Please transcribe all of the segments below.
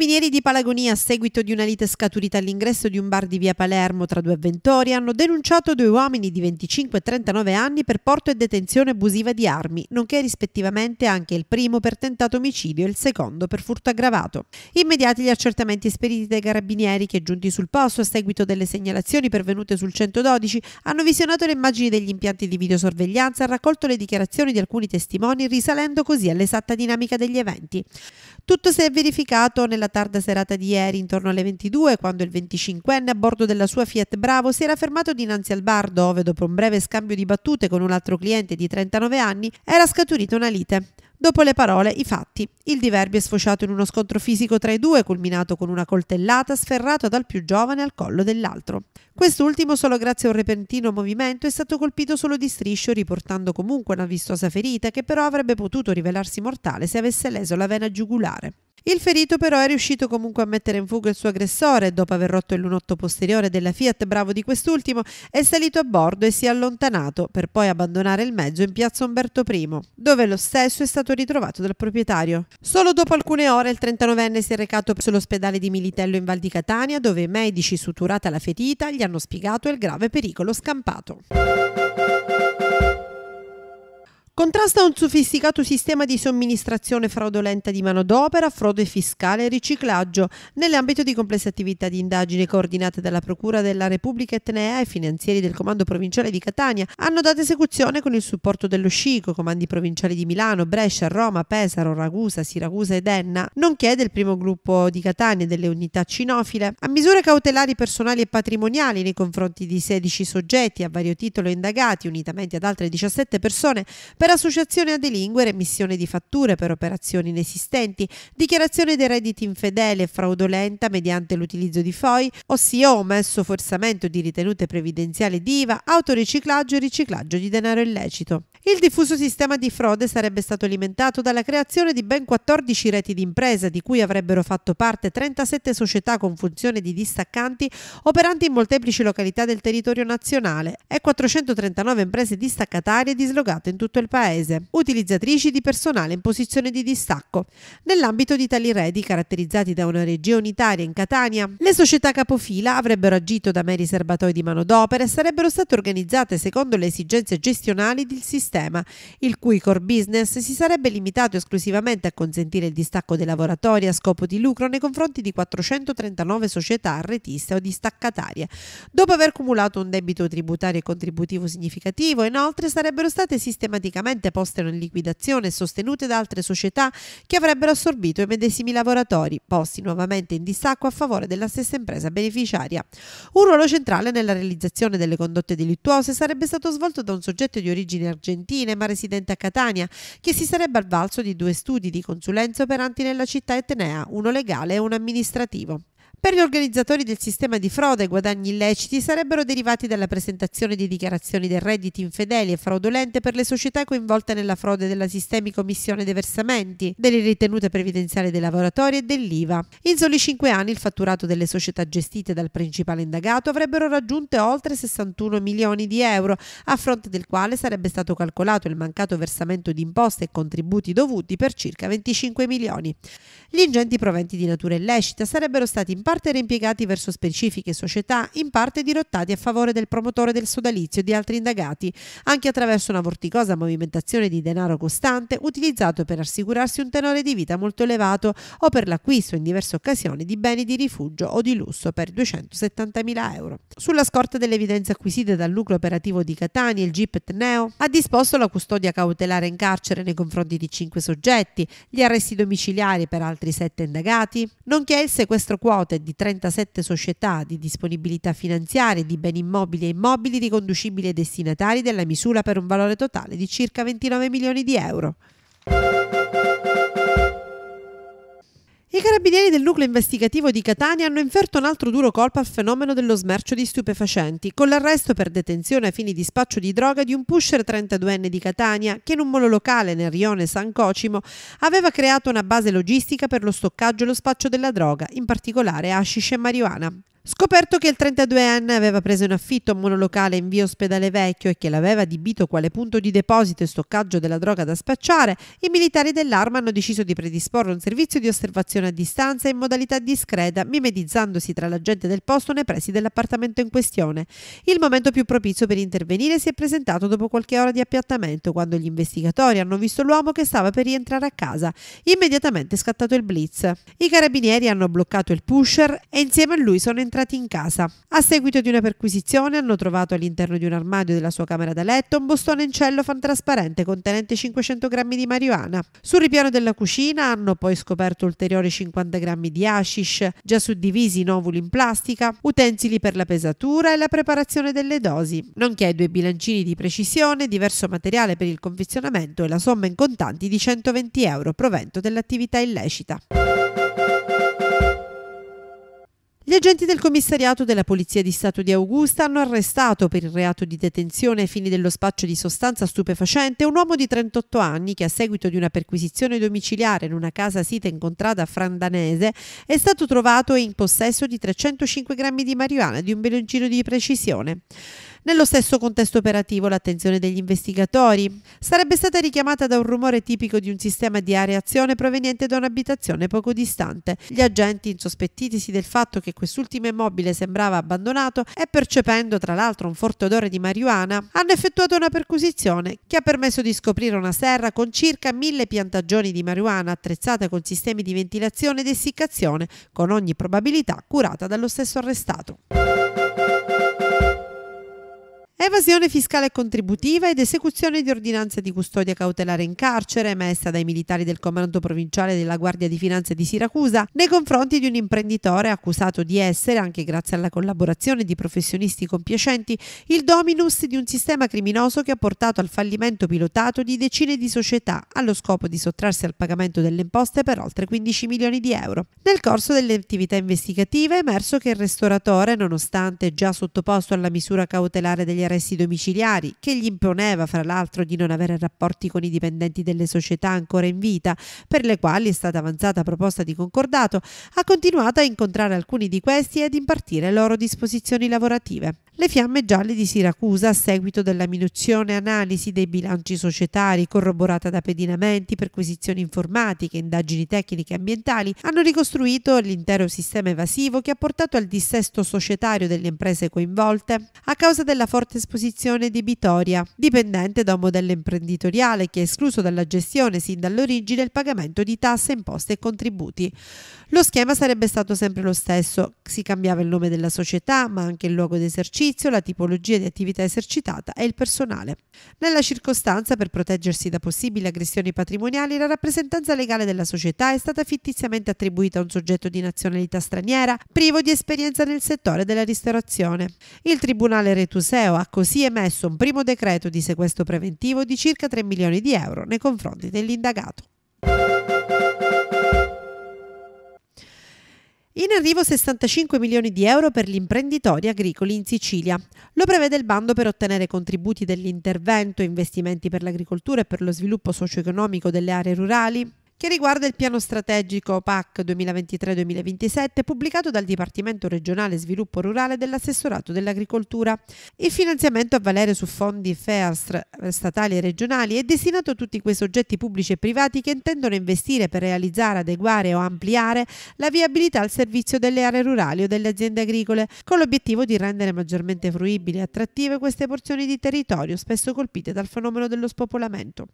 Carabinieri di Palagonia, a seguito di una lite scaturita all'ingresso di un bar di via Palermo tra due avventori, hanno denunciato due uomini di 25 e 39 anni per porto e detenzione abusiva di armi, nonché rispettivamente anche il primo per tentato omicidio e il secondo per furto aggravato. Immediati gli accertamenti esperiti dai carabinieri che, giunti sul posto a seguito delle segnalazioni pervenute sul 112, hanno visionato le immagini degli impianti di videosorveglianza e raccolto le dichiarazioni di alcuni testimoni, risalendo così all'esatta dinamica degli eventi. Tutto si è verificato nella tarda serata di ieri, intorno alle 22, quando il 25enne a bordo della sua Fiat Bravo si era fermato dinanzi al bar dove, dopo un breve scambio di battute con un altro cliente di 39 anni, era scaturita una lite. Dopo le parole, i fatti. Il diverbio è sfociato in uno scontro fisico tra i due, culminato con una coltellata sferrata dal più giovane al collo dell'altro. Quest'ultimo, solo grazie a un repentino movimento, è stato colpito solo di striscio, riportando comunque una vistosa ferita che però avrebbe potuto rivelarsi mortale se avesse leso la vena giugulare. Il ferito però è riuscito comunque a mettere in fuga il suo aggressore dopo aver rotto il lunotto posteriore della Fiat Bravo di quest'ultimo è salito a bordo e si è allontanato per poi abbandonare il mezzo in piazza Umberto I, dove lo stesso è stato ritrovato dal proprietario. Solo dopo alcune ore il 39enne si è recato sull'ospedale di Militello in Val di Catania dove i medici suturata la fetita gli hanno spiegato il grave pericolo scampato. Contrasta un sofisticato sistema di somministrazione fraudolenta di manodopera, frode fiscale e riciclaggio. Nell'ambito di complesse attività di indagine coordinate dalla Procura della Repubblica Etnea e finanzieri del Comando Provinciale di Catania hanno dato esecuzione con il supporto dello SCICO, comandi provinciali di Milano, Brescia, Roma, Pesaro, Ragusa, Siracusa ed Enna, nonché del primo gruppo di Catania e delle unità cinofile, a misure cautelari personali e patrimoniali nei confronti di 16 soggetti a vario titolo indagati, unitamente ad altre 17 persone, per associazione a delinquere, emissione di fatture per operazioni inesistenti, dichiarazione dei redditi infedele e fraudolenta mediante l'utilizzo di FOI, ossia omesso forsamento di ritenute previdenziali di IVA, autoriciclaggio e riciclaggio di denaro illecito. Il diffuso sistema di frode sarebbe stato alimentato dalla creazione di ben 14 reti di impresa, di cui avrebbero fatto parte 37 società con funzione di distaccanti operanti in molteplici località del territorio nazionale e 439 imprese distaccatarie dislogate in tutto il paese, utilizzatrici di personale in posizione di distacco. Nell'ambito di tali reti, caratterizzati da una regia unitaria in Catania, le società capofila avrebbero agito da meri serbatoi di manodopera e sarebbero state organizzate secondo le esigenze gestionali del sistema, il cui core business si sarebbe limitato esclusivamente a consentire il distacco dei lavoratori a scopo di lucro nei confronti di 439 società arretiste o distaccatarie. Dopo aver cumulato un debito tributario e contributivo significativo, inoltre sarebbero state sistematicamente periodicamente poste in liquidazione e sostenute da altre società che avrebbero assorbito i medesimi lavoratori, posti nuovamente in distacco a favore della stessa impresa beneficiaria. Un ruolo centrale nella realizzazione delle condotte delittuose sarebbe stato svolto da un soggetto di origini argentine ma residente a Catania, che si sarebbe avvalso di due studi di consulenza operanti nella città etnea, uno legale e uno amministrativo. Per gli organizzatori del sistema di frode, guadagni illeciti sarebbero derivati dalla presentazione di dichiarazioni dei redditi infedeli e fraudolente per le società coinvolte nella frode della sistemica omissione dei versamenti, delle ritenute previdenziali dei lavoratori e dell'IVA. In soli cinque anni il fatturato delle società gestite dal principale indagato avrebbero raggiunto oltre 61 milioni di euro, a fronte del quale sarebbe stato calcolato il mancato versamento di imposte e contributi dovuti per circa 25 milioni. Gli ingenti proventi di natura illecita sarebbero stati in parte reimpiegati verso specifiche società, in parte dirottati a favore del promotore del sodalizio e di altri indagati, anche attraverso una vorticosa movimentazione di denaro costante utilizzato per assicurarsi un tenore di vita molto elevato o per l'acquisto in diverse occasioni di beni di rifugio o di lusso per 270.000 euro. Sulla scorta delle evidenze acquisite dal nucleo operativo di Catania, il GIP Neo ha disposto la custodia cautelare in carcere nei confronti di cinque soggetti, gli arresti domiciliari per altri sette indagati, nonché il sequestro quote di 37 società di disponibilità finanziaria di beni immobili e immobili riconducibili ai destinatari della misura per un valore totale di circa 29 milioni di euro. I carabinieri del nucleo investigativo di Catania hanno inferto un altro duro colpo al fenomeno dello smercio di stupefacenti, con l'arresto per detenzione a fini di spaccio di droga di un pusher 32enne di Catania che in un monolocale nel rione San Cocimo aveva creato una base logistica per lo stoccaggio e lo spaccio della droga, in particolare hashish e marijuana. Scoperto che il 32enne aveva preso in affitto un monolocale in via Ospedale Vecchio e che l'aveva adibito quale punto di deposito e stoccaggio della droga da spacciare, i militari dell'arma hanno deciso di predisporre un servizio di osservazione a distanza in modalità discreta, mimetizzandosi tra la gente del posto nei pressi dell'appartamento in questione. Il momento più propizio per intervenire si è presentato dopo qualche ora di appiattamento, quando gli investigatori hanno visto l'uomo che stava per rientrare a casa. Immediatamente è scattato il blitz. I carabinieri hanno bloccato il pusher e insieme a lui sono entrati entrati in casa. A seguito di una perquisizione hanno trovato all'interno di un armadio della sua camera da letto un bustone in cellophane trasparente contenente 500 grammi di marijuana. Sul ripiano della cucina hanno poi scoperto ulteriori 50 grammi di hashish, già suddivisi in ovuli in plastica, utensili per la pesatura e la preparazione delle dosi, nonché due bilancini di precisione, diverso materiale per il confezionamento e la somma in contanti di 120 euro provento dell'attività illecita. Agenti del commissariato della Polizia di Stato di Augusta hanno arrestato per il reato di detenzione ai fini dello spaccio di sostanza stupefacente un uomo di 38 anni che a seguito di una perquisizione domiciliare in una casa sita incontrata a Frandanese è stato trovato in possesso di 305 grammi di marijuana e di un bilancino di precisione. Nello stesso contesto operativo l'attenzione degli investigatori sarebbe stata richiamata da un rumore tipico di un sistema di areazione proveniente da un'abitazione poco distante. Gli agenti, insospettitisi del fatto che quest'ultimo immobile sembrava abbandonato e percependo tra l'altro un forte odore di marijuana, hanno effettuato una perquisizione che ha permesso di scoprire una serra con circa mille piantagioni di marijuana attrezzate con sistemi di ventilazione ed essiccazione, con ogni probabilità curata dallo stesso arrestato. Evasione fiscale contributiva ed esecuzione di ordinanza di custodia cautelare in carcere emessa dai militari del comando provinciale della Guardia di Finanza di Siracusa nei confronti di un imprenditore accusato di essere, anche grazie alla collaborazione di professionisti compiacenti, il dominus di un sistema criminoso che ha portato al fallimento pilotato di decine di società allo scopo di sottrarsi al pagamento delle imposte per oltre 15 milioni di euro. Nel corso delle attività investigative è emerso che il ristoratore, nonostante già sottoposto alla misura cautelare degli arresti domiciliari, che gli imponeva fra l'altro di non avere rapporti con i dipendenti delle società ancora in vita, per le quali è stata avanzata proposta di concordato, ha continuato a incontrare alcuni di questi e ad impartire loro disposizioni lavorative. Le fiamme gialle di Siracusa, a seguito della minuziosa analisi dei bilanci societari, corroborata da pedinamenti, perquisizioni informatiche, indagini tecniche e ambientali, hanno ricostruito l'intero sistema evasivo che ha portato al dissesto societario delle imprese coinvolte a causa della forte esposizione debitoria, dipendente da un modello imprenditoriale che ha escluso dalla gestione sin dall'origine il pagamento di tasse, imposte e contributi. Lo schema sarebbe stato sempre lo stesso, si cambiava il nome della società, ma anche il luogo d'esercizio servizio, la tipologia di attività esercitata e il personale. Nella circostanza, per proteggersi da possibili aggressioni patrimoniali, la rappresentanza legale della società è stata fittiziamente attribuita a un soggetto di nazionalità straniera privo di esperienza nel settore della ristorazione. Il Tribunale Retuseo ha così emesso un primo decreto di sequestro preventivo di circa 3 milioni di euro nei confronti dell'indagato. In arrivo 65 milioni di euro per gli imprenditori agricoli in Sicilia. Lo prevede il bando per ottenere contributi dell'intervento, investimenti per l'agricoltura e per lo sviluppo socio-economico delle aree rurali, che riguarda il piano strategico PAC 2023-2027 pubblicato dal Dipartimento regionale sviluppo rurale dell'assessorato dell'agricoltura. Il finanziamento a valere su fondi FEASR statali e regionali è destinato a tutti quei soggetti pubblici e privati che intendono investire per realizzare, adeguare o ampliare la viabilità al servizio delle aree rurali o delle aziende agricole, con l'obiettivo di rendere maggiormente fruibili e attrattive queste porzioni di territorio spesso colpite dal fenomeno dello spopolamento.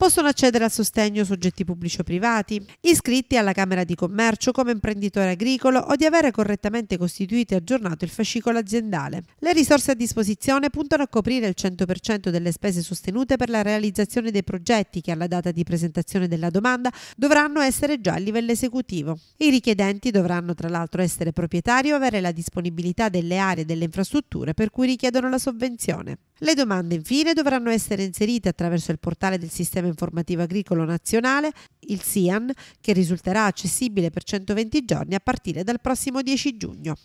Possono accedere al sostegno soggetti pubblici o privati, iscritti alla Camera di Commercio come imprenditore agricolo o di avere correttamente costituito e aggiornato il fascicolo aziendale. Le risorse a disposizione puntano a coprire il 100% delle spese sostenute per la realizzazione dei progetti che alla data di presentazione della domanda dovranno essere già a livello esecutivo. I richiedenti dovranno tra l'altro essere proprietari o avere la disponibilità delle aree e delle infrastrutture per cui richiedono la sovvenzione. Le domande infine dovranno essere inserite attraverso il portale del Sistema Informativo Agricolo Nazionale, il SIAN, che risulterà accessibile per 120 giorni a partire dal prossimo 10 giugno.